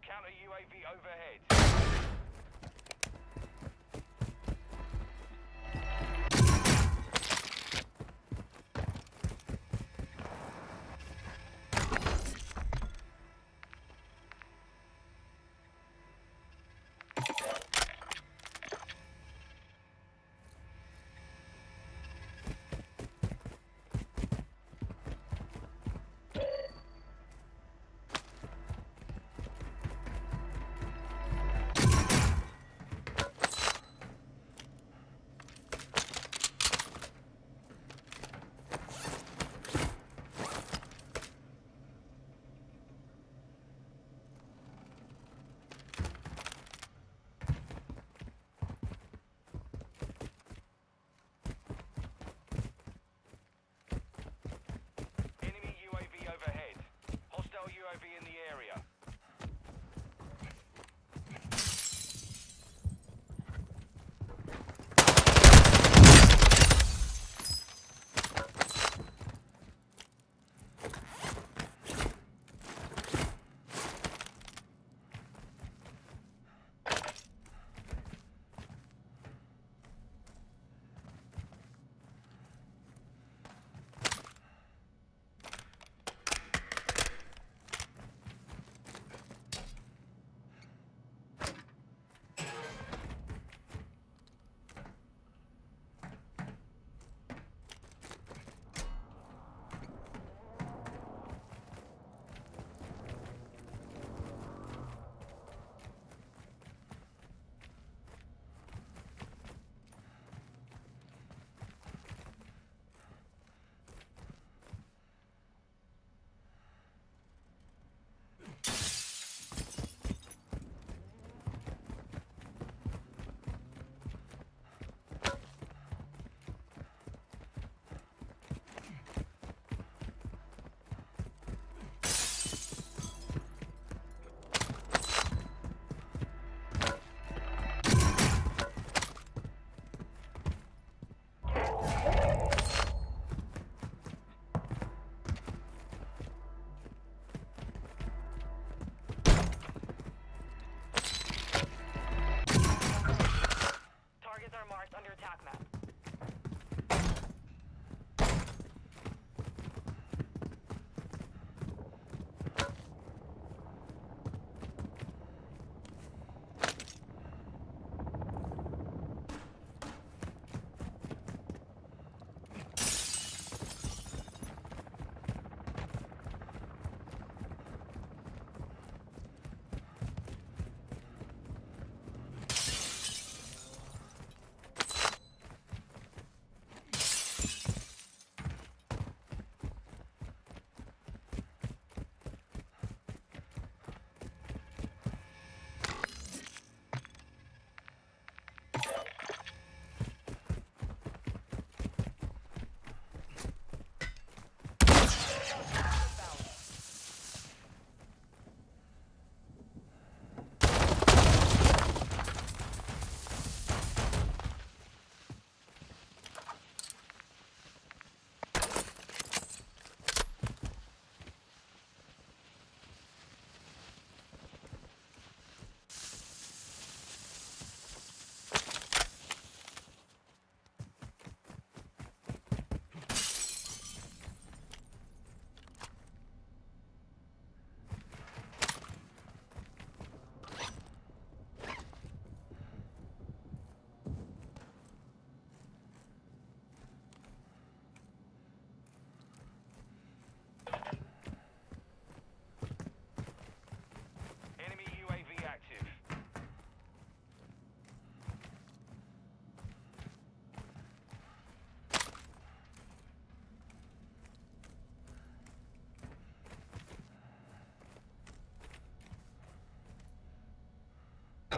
Counter UAV overhead.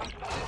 Thank you.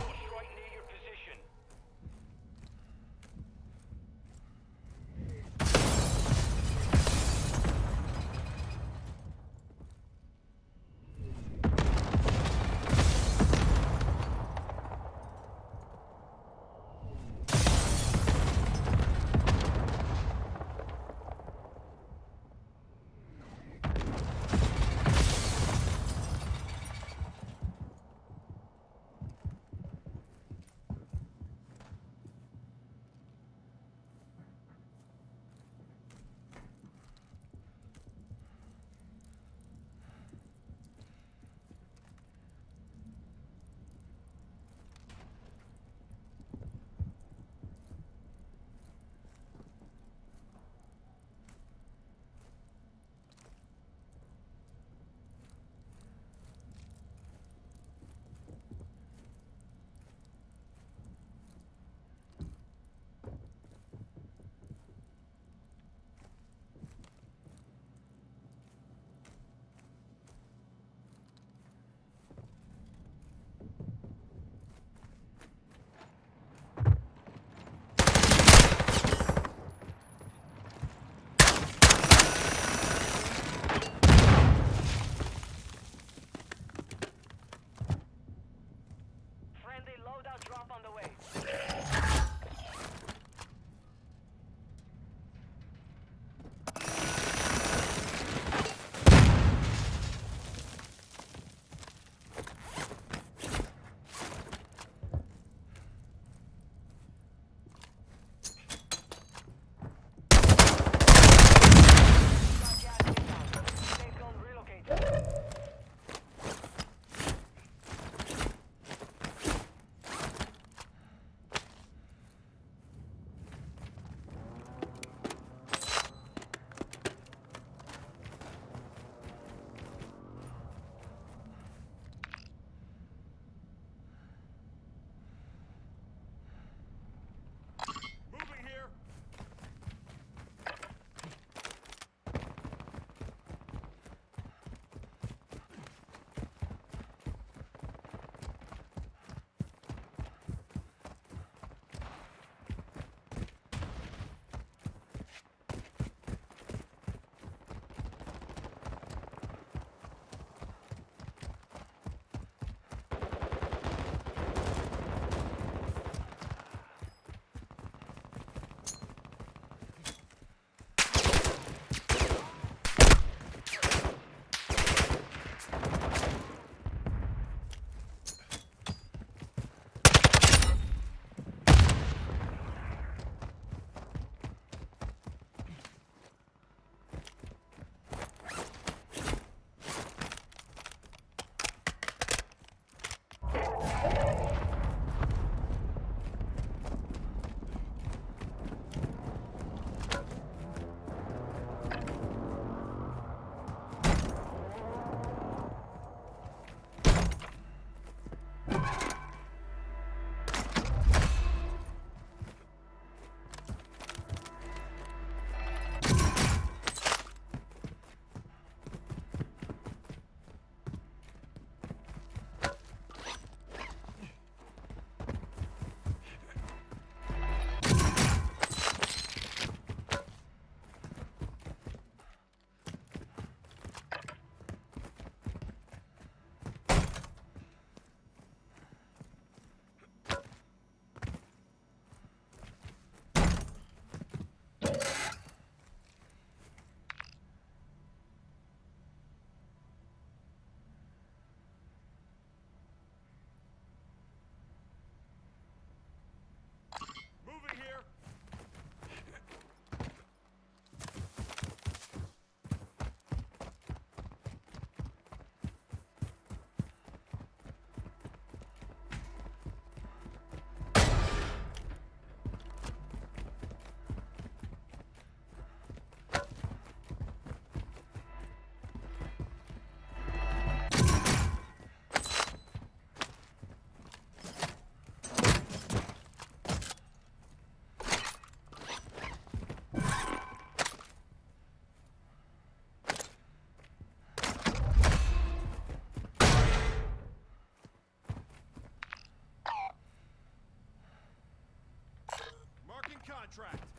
contract.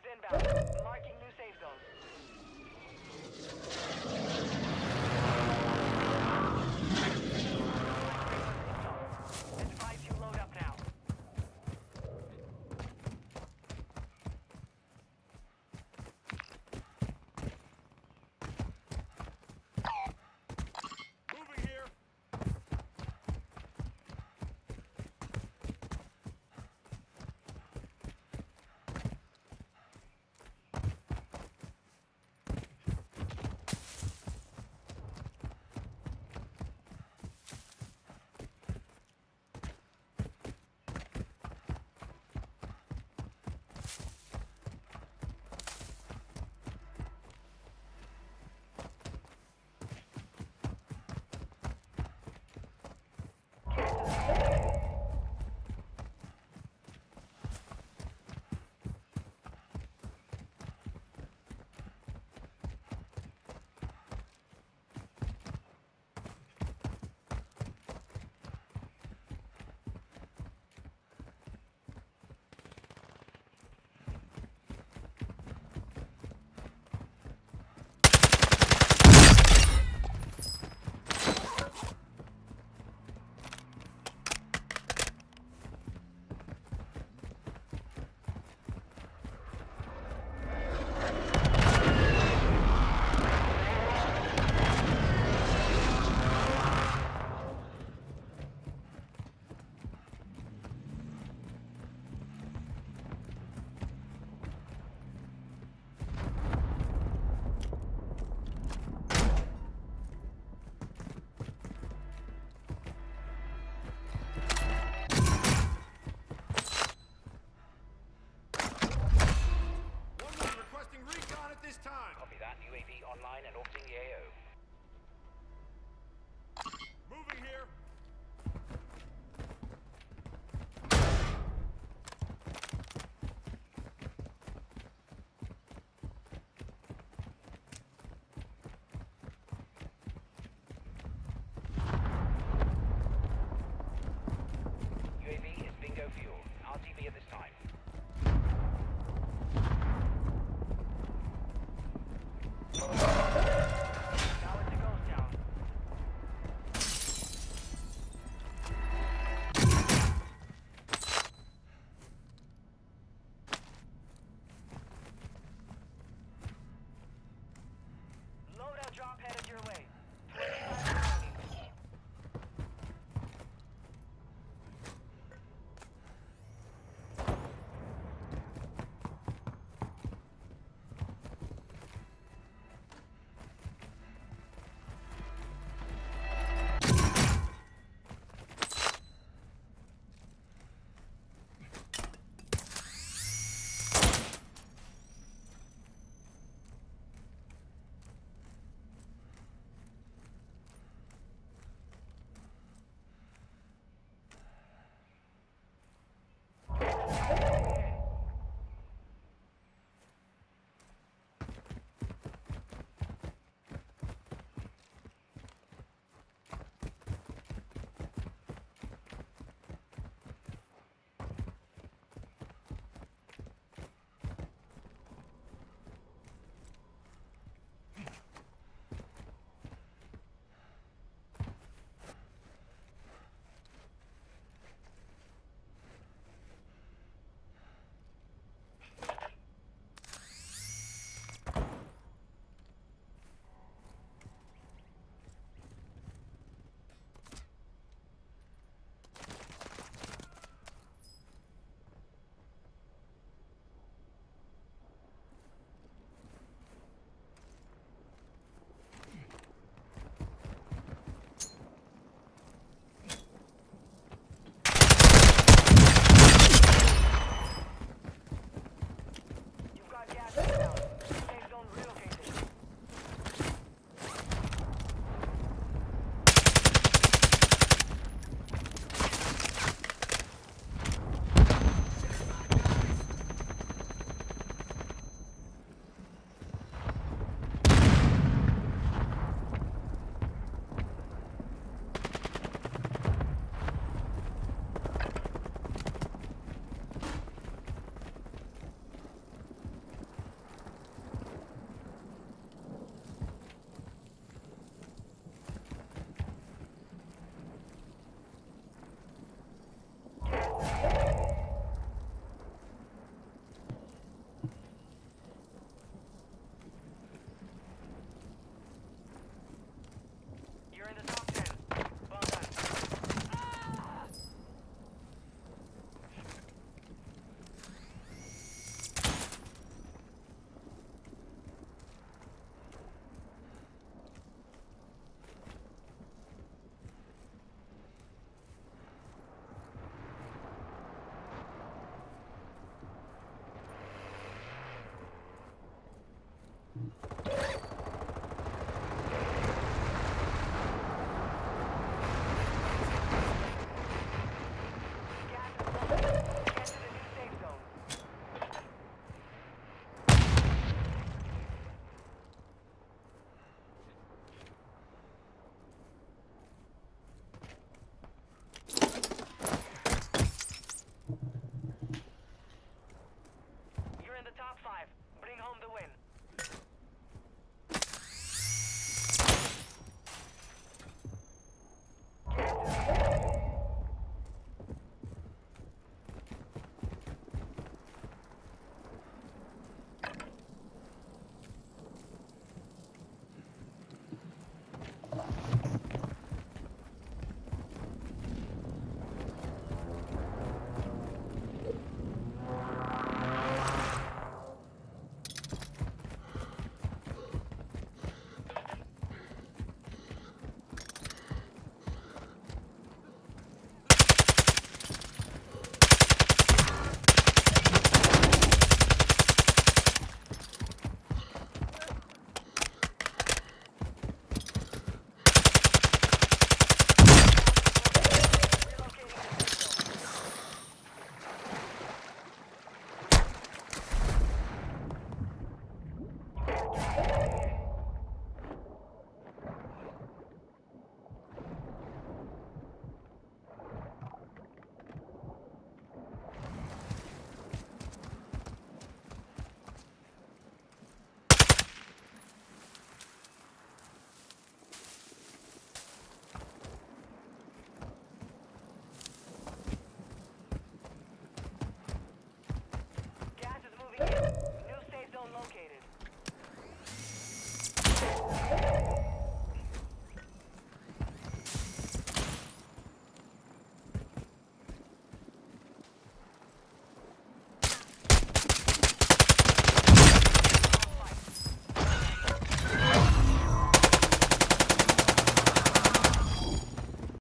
Is inbound. Marking new safe zone.